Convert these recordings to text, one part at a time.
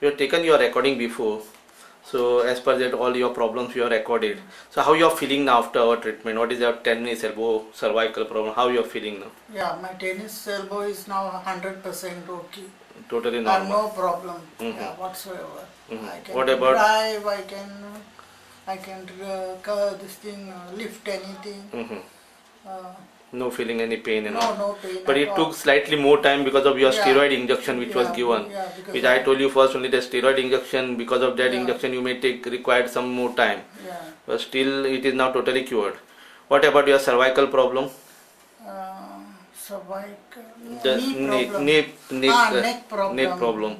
you have taken your recording before. So as per that, all your problems you have recorded. So how you are feeling now after our treatment? What is your tennis elbow cervical problem? How you are feeling now? Yeah, my tennis elbow is now 100% okay. Totally normal. no problem Mhm. yeah, whatsoever. Mhm. I can What about- drive, I can, I can uh, this thing, uh, lift anything. hmm Uh, No feeling any pain and no, all. no pain But it all. took slightly more time because of your Yeah. steroid injection which was given. yeah, Which I told you first only the steroid injection because of that Yeah. injection you may take required some more time. Yeah. But still it is now totally cured. What about your cervical problem? Uh, cervical, The knee problem. neck, neck, ah, uh, neck problem. neck problem.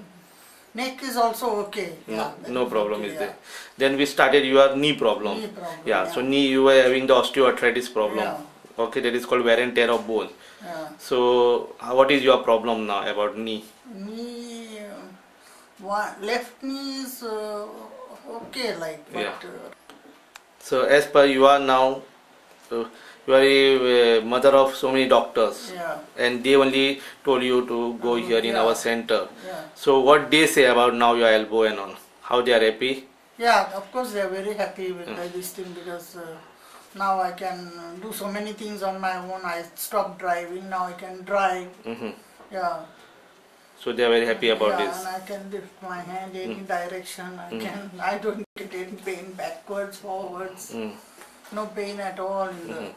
Neck is also okay. No, yeah, that no problem okay, is yeah. there. Then we started your knee problem. Knee problem, yeah, yeah. so knee you were having the osteoarthritis problem. Okay, that is called wear and tear of bone. So, what is your problem now about knee? Knee, one, left knee is uh, okay, like, Yeah. uh, So, as per you are now, uh, you are a mother of so many doctors, yeah, and they only told you to go Uh, here in yeah. our center. yeah. So, what they say about now your elbow and all? How they are happy? Yeah, of course they are very happy with Mm. this thing because uh, now I can uh, do so many things on my own. I stopped driving, now I can drive. hmm Yeah. So, they are very happy about yeah, this. and I can lift my hand any Mm. direction. I Mm. can. I don't get any pain backwards, forwards. Mm. No pain at all in the Mhm.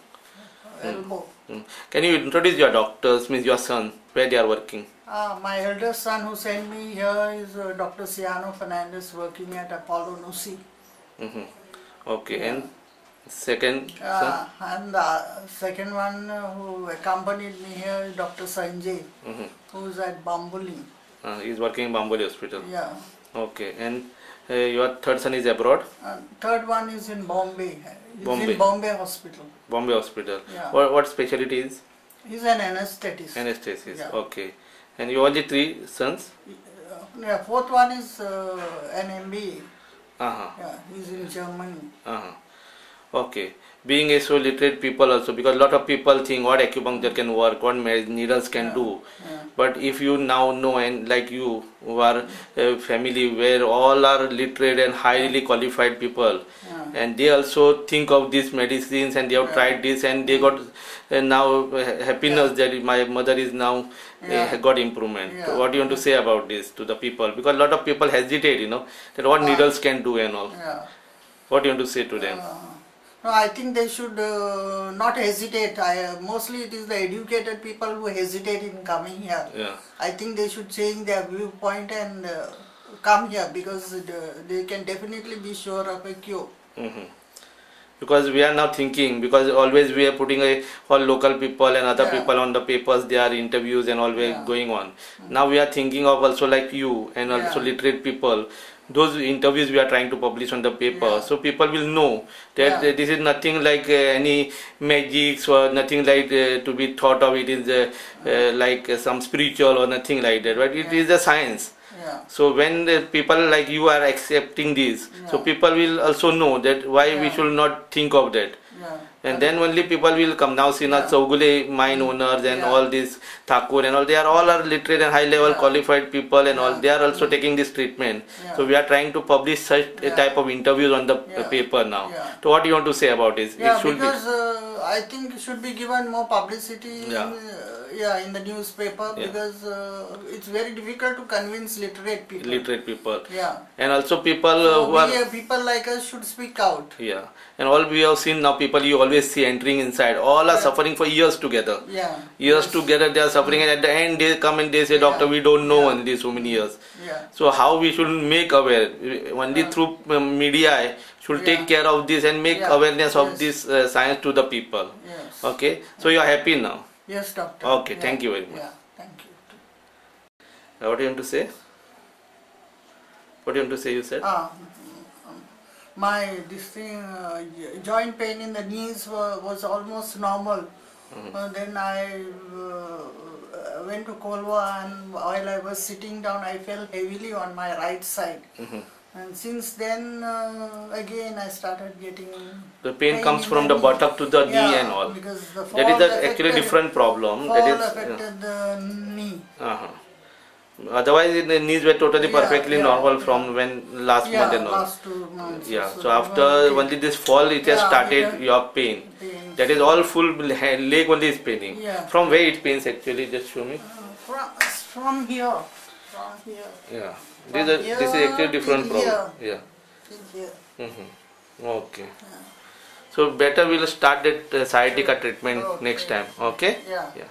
elbow. Mm. Can you introduce your doctors, means your son, where they are working? Ah, my eldest son who sent me here is uh, Dr. Ciano Fernandez working at Apollo Nusi. hmm Okay, and second? Uh, and the second one uh, who accompanied me here is Dr. Sanjay, hmm who is at Bambuli. Uh, he is working in Bamboli Hospital. Yeah. Okay, and uh, your third son is abroad, And third one is in Bombay. He's Bombay. in Bombay Hospital. Bombay Hospital. Yeah. What, what specialty is? He's an anesthetist. Anesthesia. Yeah. Okay, and you only three sons? Uh, yeah, fourth one is uh, an MBA. Uh-huh. Yeah, he's in Germany. Uh-huh. Okay. Being a so literate people also, because a lot of people think what acupuncture can work, what needles can Yeah. do. Yeah. But if you now know and like you who are a family where all are literate and highly qualified people, Yeah. and they also think of these medicines and they have tried this and they got uh, now uh, happiness that my mother is now uh, got improvement. What do you want to say about this to the people? Because a lot of people hesitate, you know, that what needles can do and all. What do you want to say to them? Uh, no, I think they should uh, not hesitate. I, uh, mostly it is the educated people who hesitate in coming here. Yeah. I think they should change their viewpoint and uh, come here because the, they can definitely be sure of a cure. hmm Because we are now thinking, because always we are putting a, all local people and other Yeah. people on the papers, there are interviews and always Yeah. going on. Now we are thinking of also like you and also literate people. Those interviews we are trying to publish on the paper, Yeah. so people will know that Yeah. this is nothing like uh, any magics or nothing like uh, to be thought of. It is uh, uh, like uh, some spiritual or nothing like that. But it Yeah. is a science. So when the people like you are accepting this, so people will also know that why we should not think of that. And then only people will come. Now Srinath Yeah. Saugule, mine owners and all these Thakur and all, they are all are literate and high level qualified people and all. They are also taking this treatment. So we are trying to publish such a type of interviews on the paper now. So what do you want to say about this? Yeah, it should because uh, I think it should be given more publicity. Yeah. In, uh, yeah, in the newspaper Yeah. because uh, it's very difficult to convince literate people. literate people. Yeah. And also people So who are uh, people like us should speak out. yeah. And all we have seen now people you always see entering inside. All are Yeah. suffering for years together. Yeah. years Yes. together they are suffering and at the end they come and they say doctor we don't know only so many years Yeah. so how we should make aware only through um, media should Yeah. take care of this and make Yeah. awareness of Yes. this uh, science to the people Yes. okay so you are happy now Yes, doctor. Okay, thank you very much. Yeah, thank you. Uh, what do you want to say what do you want to say you said um, my this thing, uh, joint pain in the knees wa- was almost normal. Mhm. Uh, then I uh, went to Colva and while I was sitting down, I fell heavily on my right side. Mhm. And since then, uh, again, I started getting. the pain comes from the the buttock to the knee and all Because the that is fall a actually different problem Fall that is yeah. affected the knee. Uh-huh. Otherwise, the knees were totally Yeah, perfectly yeah, normal from when last yeah, month and all. last two months. Yeah. so. So after only this fall, it has started yeah. your pain. Pain. That is all full leg only is paining. Yeah. From where it pains actually? Just show me. Uh, from, from here, from here, Yeah. This is this is actually different problem. Yeah. here. Mm-hmm. Okay. So better we'll start that uh, sciatica treatment Okay. next time. Okay. Yeah. Yeah.